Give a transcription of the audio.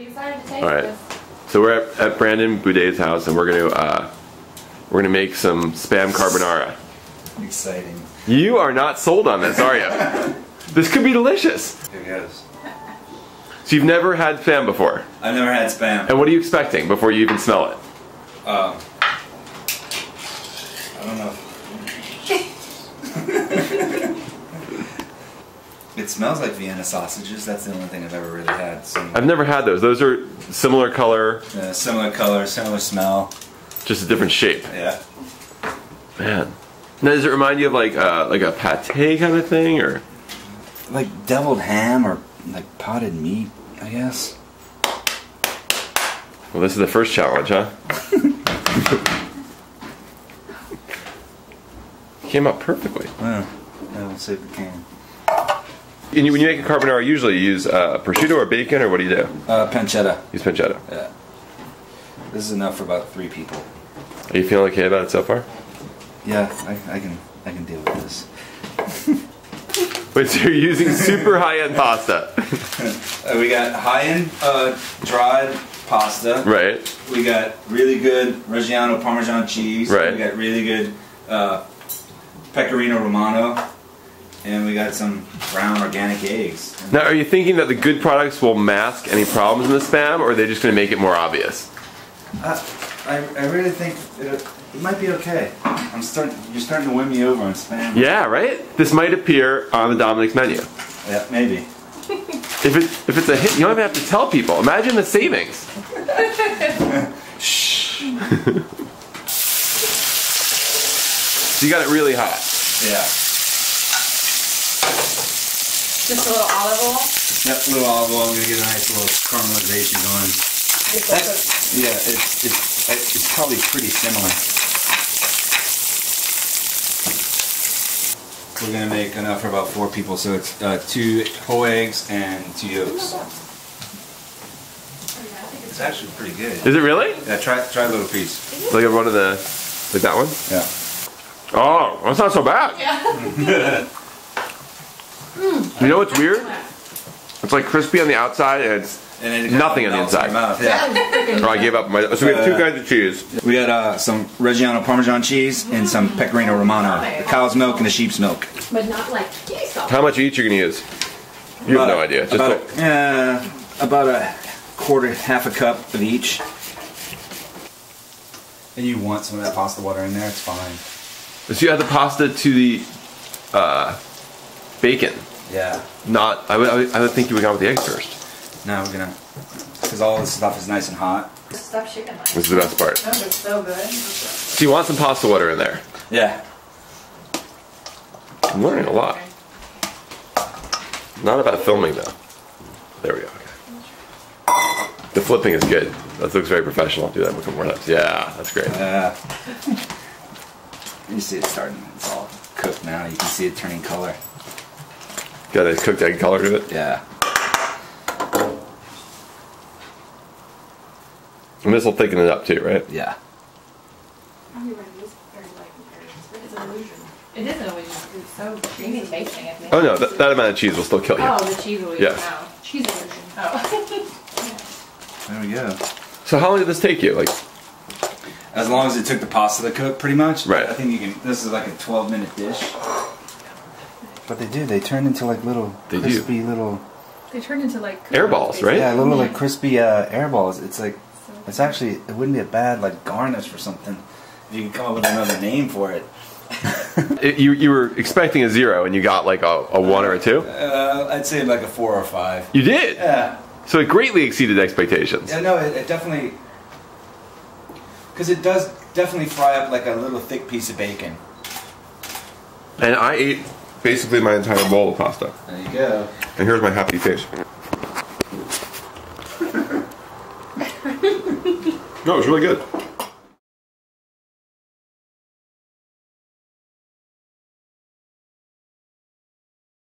All right. this. So we're at, at Brandon Boudet's house, and we're gonna uh, we're gonna make some spam carbonara. Exciting. You are not sold on this, are you? this could be delicious. Here goes. So you've never had spam before, I've never had spam. and what are you expecting before you even smell it? Um, I don't know. It smells like Vienna sausages. That's the only thing I've ever really had. So, I've never had those. Those are similar color, uh, similar color, similar smell. just a different shape. Yeah. Man. Now, does it remind you of like uh, like a pate kind of thing, or Like deviled ham or like potted meat, I guess. well, this is the first challenge, huh? Came out perfectly. Well, yeah, let's see if we can. And you, when you make a carbonara, usually you use uh, prosciutto or bacon, or what do you do? Uh, pancetta. Use pancetta. Yeah. This is enough for about three people. Are you feeling okay about it so far? Yeah, I, I can I can deal with this. Wait, so you're using super high-end pasta, Uh, we got high-end uh, dried pasta. right? We got really good Reggiano Parmesan cheese. Right. We got really good uh, Pecorino Romano. And we got some brown organic eggs. Now, are you thinking that the good products will mask any problems in the spam, or are they just going to make it more obvious? Uh, I, I really think it, it might be okay. I'm starting. You're starting to win me over on spam. Yeah, right. This might appear on the Dominick's menu. Yeah, maybe. If it if it's a hit, you don't even have to tell people. Imagine the savings. Shh. so you got it really hot. Yeah. Just a little olive oil. Yep, little olive oil. I'm gonna get a nice little caramelization going. That's, yeah, it's, it's it's probably pretty similar. We're gonna make enough for about four people, so it's uh, two whole eggs and two yolks. It's actually pretty good. Is it really? Yeah, try try a little piece. Like one of the like that one? Yeah. Oh, that's not so bad. You know what's weird? It's like crispy on the outside and it's And it Nothing on the inside. mouth, Yeah. or I gave up my so we have two kinds of cheese. We got uh, some Reggiano Parmesan cheese and some Pecorino Romano, the cow's milk and the sheep's milk. But not like kitty. How much each you're gonna use? You have no idea. Just about, like- a, uh, about a quarter, half a cup of each. And you want some of that pasta water in there, it's fine. so you add the pasta to the uh, bacon. Yeah. Not I would, I would I would think you would go with the eggs first. Now we're gonna, because all this stuff is nice and hot. Stuffed chicken like. This is the best part. Those are so good. So you want some pasta water in there. Yeah. I'm learning a lot. Not about filming though. There we go. Okay. The flipping is good. That looks very professional. I'll Do that a couple more times. Yeah, that's great. Uh, you see it starting, it's all cooked now. You can see it turning color. Got a cooked egg color to it. Yeah. And this will thicken it up too, right? Yeah. It's an illusion. It is an illusion. It's so creamy tasting. I think. Oh no, that, that amount of cheese will still kill you. Oh, the cheese illusion. Yes. No. Cheese illusion. Oh. There we go. So how long did this take you? Like, As long as it took the pasta to cook, pretty much. Right. I think you can. This is like a 12 minute dish. But they do. They turn into like little They do. crispy little. they turn into like Air balls, right? Yeah, little like crispy uh, air balls. It's like. It's actually. It wouldn't be a bad like garnish for something. If you could come up with another name for it. It- you you were expecting a zero and you got like a, a one or a two. Uh, I'd say like a four or five. You did. Yeah. So it greatly exceeded expectations. Yeah. No, it, it definitely. Because it does definitely fry up like a little thick piece of bacon. And I ate basically my entire bowl of pasta. There you go. And here's my happy face. no, it's really good.